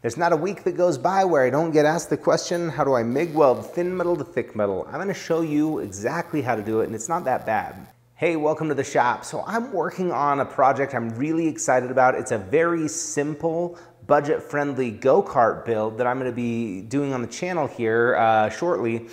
There's not a week that goes by where I don't get asked the question, how do I MIG weld thin metal to thick metal? I'm gonna show you exactly how to do it and it's not that bad. Hey, welcome to the shop. So I'm working on a project I'm really excited about. It's a very simple, budget-friendly go-kart build that I'm gonna be doing on the channel here uh, shortly.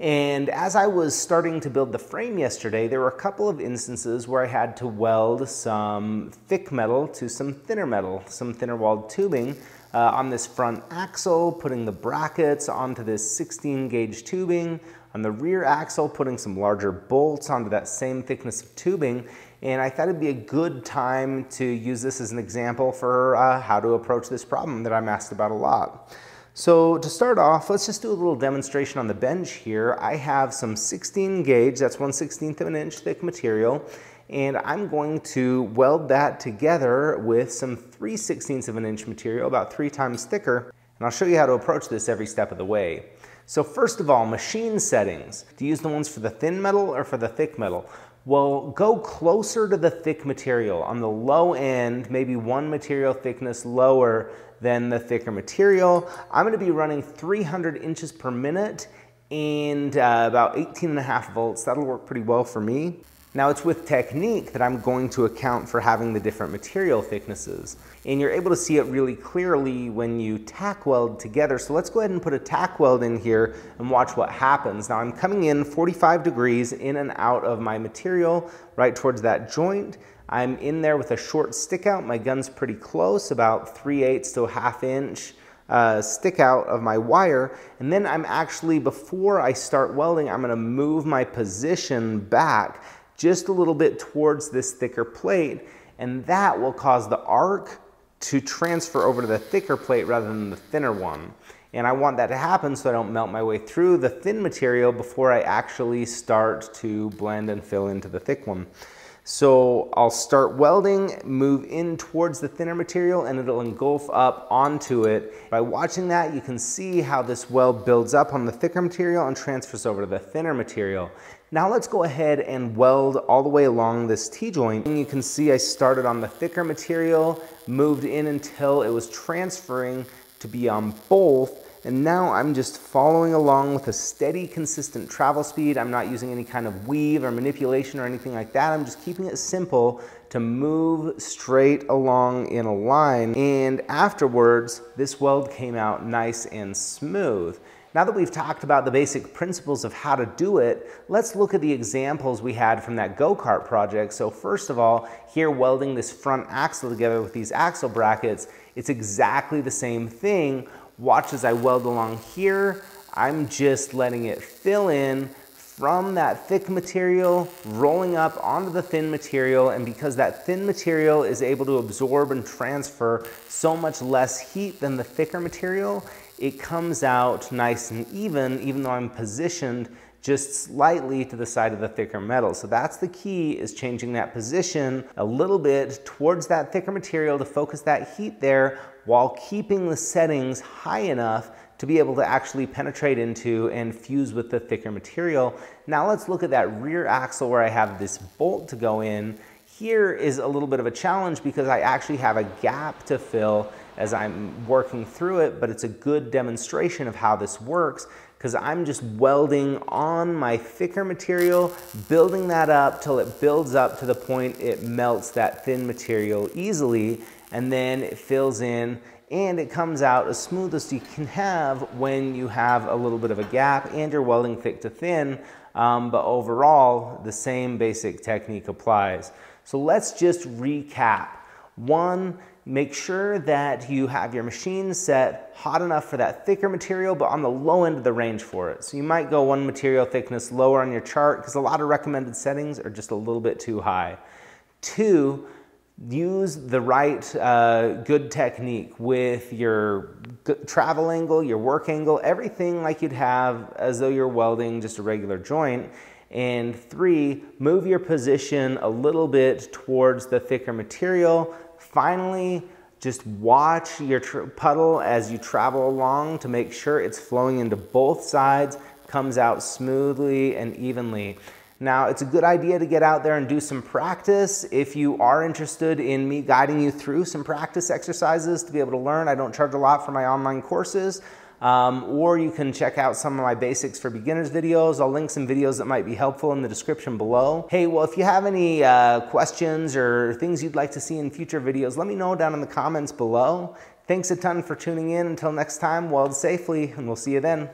And as I was starting to build the frame yesterday, there were a couple of instances where I had to weld some thick metal to some thinner metal, some thinner walled tubing uh, on this front axle, putting the brackets onto this 16 gauge tubing. On the rear axle, putting some larger bolts onto that same thickness of tubing. And I thought it'd be a good time to use this as an example for uh, how to approach this problem that I'm asked about a lot. So to start off, let's just do a little demonstration on the bench here. I have some 16 gauge, that's 1 16th of an inch thick material, and I'm going to weld that together with some 3 16ths of an inch material, about three times thicker, and I'll show you how to approach this every step of the way. So first of all, machine settings. Do you use the ones for the thin metal or for the thick metal? Well, go closer to the thick material. On the low end, maybe one material thickness lower than the thicker material. I'm gonna be running 300 inches per minute and uh, about 18 and a half volts. That'll work pretty well for me. Now it's with technique that I'm going to account for having the different material thicknesses. And you're able to see it really clearly when you tack weld together. So let's go ahead and put a tack weld in here and watch what happens. Now I'm coming in 45 degrees in and out of my material right towards that joint. I'm in there with a short stick out. My gun's pretty close, about 3 eighths to a half inch uh, stick out of my wire. And then I'm actually, before I start welding, I'm gonna move my position back just a little bit towards this thicker plate, and that will cause the arc to transfer over to the thicker plate rather than the thinner one. And I want that to happen so I don't melt my way through the thin material before I actually start to blend and fill into the thick one. So I'll start welding, move in towards the thinner material and it'll engulf up onto it. By watching that, you can see how this weld builds up on the thicker material and transfers over to the thinner material. Now let's go ahead and weld all the way along this T-joint. And you can see I started on the thicker material, moved in until it was transferring to be on both and now I'm just following along with a steady, consistent travel speed. I'm not using any kind of weave or manipulation or anything like that. I'm just keeping it simple to move straight along in a line. And afterwards, this weld came out nice and smooth. Now that we've talked about the basic principles of how to do it, let's look at the examples we had from that go-kart project. So first of all, here welding this front axle together with these axle brackets, it's exactly the same thing Watch as I weld along here. I'm just letting it fill in from that thick material, rolling up onto the thin material. And because that thin material is able to absorb and transfer so much less heat than the thicker material, it comes out nice and even, even though I'm positioned just slightly to the side of the thicker metal. So that's the key is changing that position a little bit towards that thicker material to focus that heat there while keeping the settings high enough to be able to actually penetrate into and fuse with the thicker material. Now let's look at that rear axle where I have this bolt to go in. Here is a little bit of a challenge because I actually have a gap to fill as I'm working through it, but it's a good demonstration of how this works because I'm just welding on my thicker material, building that up till it builds up to the point it melts that thin material easily, and then it fills in and it comes out as smooth as you can have when you have a little bit of a gap and you're welding thick to thin, um, but overall, the same basic technique applies. So let's just recap. One, make sure that you have your machine set hot enough for that thicker material, but on the low end of the range for it. So you might go one material thickness lower on your chart because a lot of recommended settings are just a little bit too high. Two, use the right uh, good technique with your travel angle, your work angle, everything like you'd have as though you're welding just a regular joint. And three, move your position a little bit towards the thicker material Finally, just watch your puddle as you travel along to make sure it's flowing into both sides, comes out smoothly and evenly. Now, it's a good idea to get out there and do some practice. If you are interested in me guiding you through some practice exercises to be able to learn, I don't charge a lot for my online courses. Um, or you can check out some of my basics for beginners videos. I'll link some videos that might be helpful in the description below. Hey, well, if you have any uh, questions or things you'd like to see in future videos, let me know down in the comments below. Thanks a ton for tuning in. Until next time, weld safely, and we'll see you then.